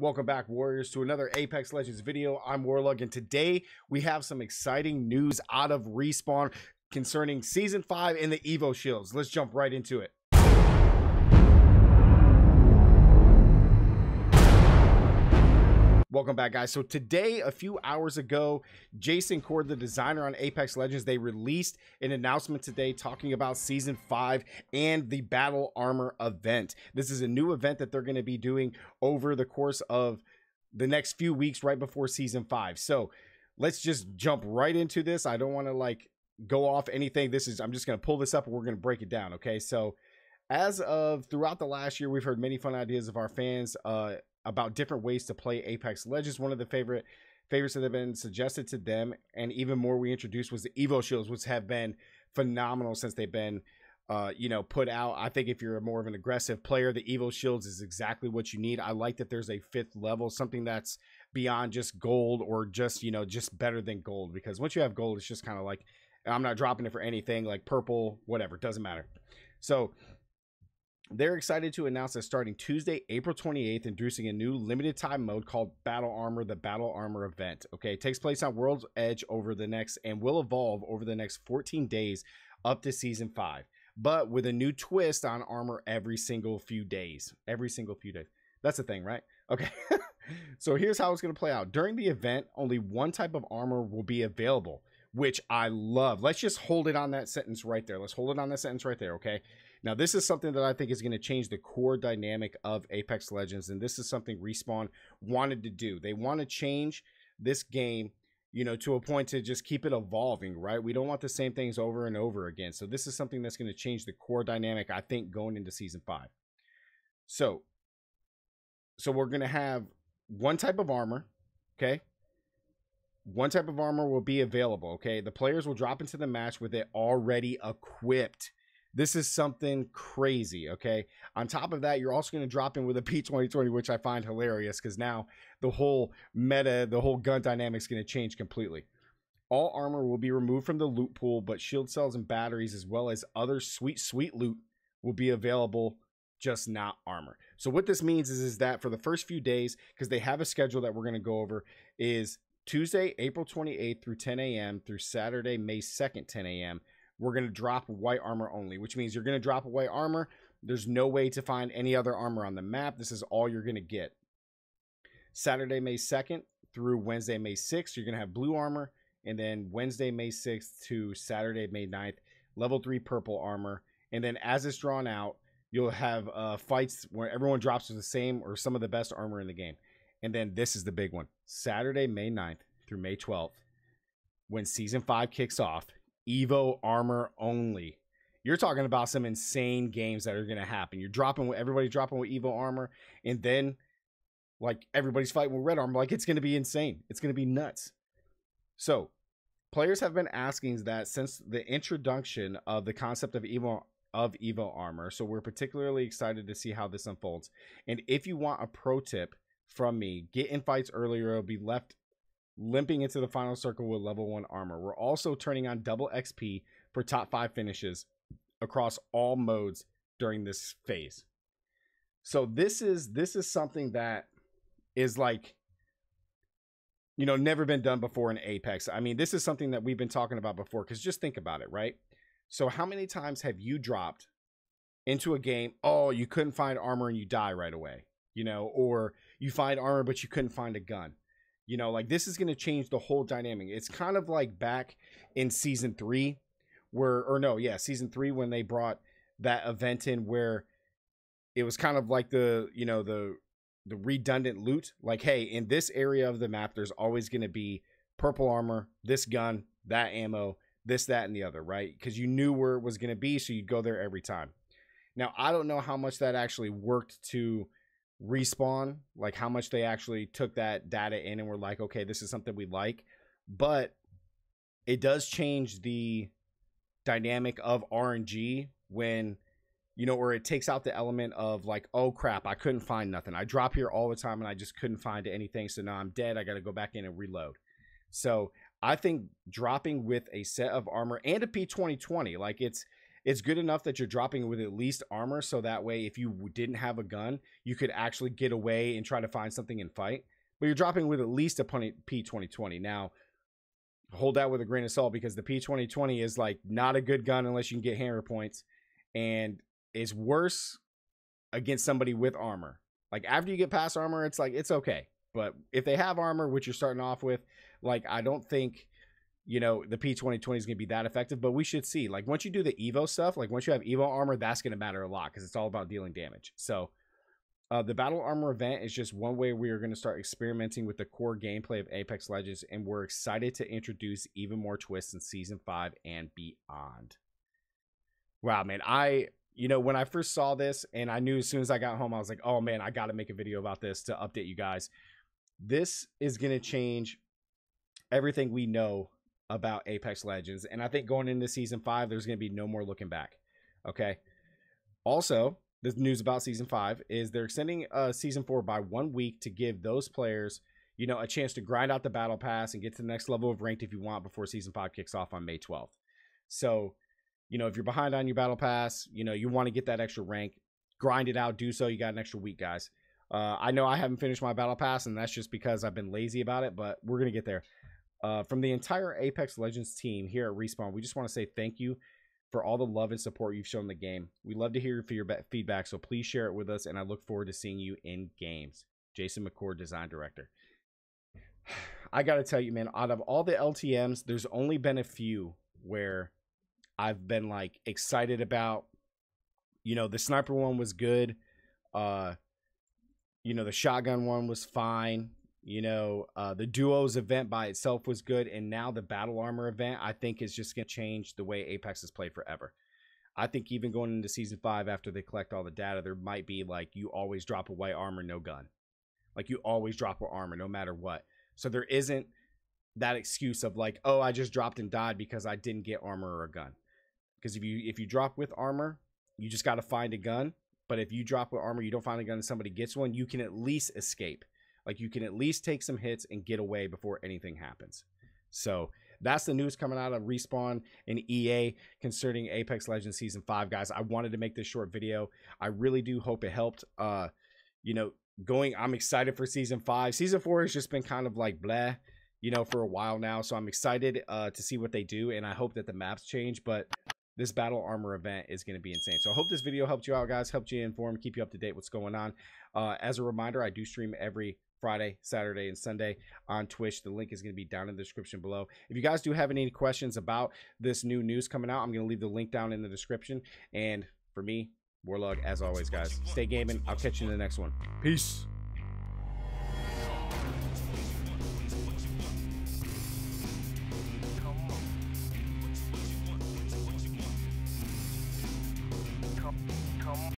Welcome back, Warriors, to another Apex Legends video. I'm Warlug, and today we have some exciting news out of Respawn concerning Season 5 and the Evo Shields. Let's jump right into it. Welcome back, guys. So today, a few hours ago, Jason McCord, the designer on Apex Legends, they released an announcement today talking about Season 5 and the Battle Armor event. This is a new event that they're going to be doing over the course of the next few weeks right before Season 5. So let's just jump right into this. I don't want to like go off anything. This is, I'm just going to pull this up and we're going to break it down. Okay. So as of throughout the last year, we've heard many fun ideas of our fans. Uh, about different ways to play Apex Legends. One of the favorite favorites that have been suggested to them, and even more we introduced was the Evo Shields, which have been phenomenal since they've been uh, you know, put out. I think if you're more of an aggressive player, the Evo Shields is exactly what you need. I like that there's a fifth level, something that's beyond just gold or just, you know, just better than gold. Because once you have gold, it's just kind of like, I'm not dropping it for anything like purple, whatever, doesn't matter. So they're excited to announce that starting Tuesday, April 28th, introducing a new limited time mode called Battle Armor, the Battle Armor event. Okay, it takes place on World's Edge over the next and will evolve over the next 14 days up to season 5, but with a new twist on armor every single few days. Every single few days. That's the thing, right? Okay. so here's how it's going to play out. During the event, only one type of armor will be available, which I love. Let's just hold it on that sentence right there. Let's hold it on that sentence right there, okay? Now, this is something that I think is going to change the core dynamic of Apex Legends, and this is something Respawn wanted to do. They want to change this game, you know, to a point to just keep it evolving, right? We don't want the same things over and over again. So this is something that's going to change the core dynamic, I think, going into season five. So, so we're going to have one type of armor, okay? One type of armor will be available, okay? The players will drop into the match with it already equipped this is something crazy, okay? On top of that, you're also going to drop in with a P2020, which I find hilarious because now the whole meta, the whole gun dynamic is going to change completely. All armor will be removed from the loot pool, but shield cells and batteries, as well as other sweet, sweet loot, will be available, just not armor. So what this means is, is that for the first few days, because they have a schedule that we're going to go over, is Tuesday, April 28th through 10 a.m. through Saturday, May 2nd, 10 a.m we're going to drop white armor only, which means you're going to drop white armor. There's no way to find any other armor on the map. This is all you're going to get. Saturday, May 2nd through Wednesday, May 6th, you're going to have blue armor. And then Wednesday, May 6th to Saturday, May 9th, level 3 purple armor. And then as it's drawn out, you'll have uh, fights where everyone drops the same or some of the best armor in the game. And then this is the big one Saturday, May 9th through May 12th, when season 5 kicks off, Evo armor only. You're talking about some insane games that are going to happen. You're dropping with everybody dropping with Evo armor, and then like everybody's fighting with red armor. Like it's going to be insane. It's going to be nuts. So, players have been asking that since the introduction of the concept of Evo of Evo armor. So we're particularly excited to see how this unfolds. And if you want a pro tip from me, get in fights earlier. It'll be left limping into the final circle with level 1 armor. We're also turning on double XP for top 5 finishes across all modes during this phase. So this is this is something that is like you know never been done before in Apex. I mean, this is something that we've been talking about before cuz just think about it, right? So how many times have you dropped into a game, oh, you couldn't find armor and you die right away, you know, or you find armor but you couldn't find a gun you know, like this is going to change the whole dynamic. It's kind of like back in season three, where, or no, yeah, season three when they brought that event in where it was kind of like the, you know, the, the redundant loot. Like, hey, in this area of the map, there's always going to be purple armor, this gun, that ammo, this, that, and the other, right? Because you knew where it was going to be, so you'd go there every time. Now, I don't know how much that actually worked to respawn like how much they actually took that data in and were like okay this is something we like. But it does change the dynamic of rng when you know where it takes out the element of like oh crap i couldn't find nothing. I drop here all the time and i just couldn't find anything so now i'm dead i gotta go back in and reload. So i think dropping with a set of armor and a p2020 like it's it's good enough that you're dropping with at least armor so that way if you didn't have a gun you could actually get away and try to find something and fight. But you're dropping with at least a p2020 now hold that with a grain of salt because the p2020 is like not a good gun unless you can get hammer points and it's worse against somebody with armor. Like after you get past armor it's like it's okay. But if they have armor which you're starting off with like i don't think you know, the P2020 is going to be that effective, but we should see. Like, once you do the Evo stuff, like, once you have Evo armor, that's going to matter a lot because it's all about dealing damage. So, uh, the Battle Armor event is just one way we are going to start experimenting with the core gameplay of Apex Legends, and we're excited to introduce even more twists in Season 5 and beyond. Wow, man. I, you know, when I first saw this, and I knew as soon as I got home, I was like, oh, man, I got to make a video about this to update you guys. This is going to change everything we know about Apex Legends. And I think going into season five, there's going to be no more looking back. Okay. Also, the news about season five is they're extending uh, season four by one week to give those players, you know, a chance to grind out the battle pass and get to the next level of ranked if you want before season five kicks off on May 12th. So, you know, if you're behind on your battle pass, you know, you want to get that extra rank, grind it out, do so. You got an extra week, guys. Uh, I know I haven't finished my battle pass, and that's just because I've been lazy about it, but we're gonna get there. Uh, from the entire Apex Legends team here at Respawn, we just want to say thank you for all the love and support you've shown the game. We love to hear your feedback, so please share it with us, and I look forward to seeing you in games. Jason McCord, Design Director. I got to tell you, man, out of all the LTMs, there's only been a few where I've been like excited about. You know, the sniper one was good. Uh, you know, the shotgun one was fine. You know, uh, the duos event by itself was good, and now the battle armor event I think is just going to change the way Apex is played forever. I think even going into season five after they collect all the data, there might be like you always drop a white armor, no gun. Like you always drop a armor no matter what. So there isn't that excuse of like, oh, I just dropped and died because I didn't get armor or a gun. Because if you if you drop with armor, you just got to find a gun. But if you drop with armor, you don't find a gun and somebody gets one, you can at least escape. Like you can at least take some hits and get away before anything happens. So that's the news coming out of Respawn and EA concerning Apex Legends Season 5, guys. I wanted to make this short video. I really do hope it helped. Uh, you know, going, I'm excited for Season 5. Season 4 has just been kind of like blah, you know, for a while now. So I'm excited uh, to see what they do, and I hope that the maps change. But this battle armor event is going to be insane. So I hope this video helped you out, guys. Helped you inform, keep you up to date what's going on. Uh, as a reminder, I do stream every Friday, Saturday, and Sunday on Twitch. The link is going to be down in the description below. If you guys do have any questions about this new news coming out, I'm going to leave the link down in the description. And for me, Warlug, as always, guys, stay gaming. I'll catch you in the next one. Peace.